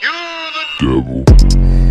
You're the devil.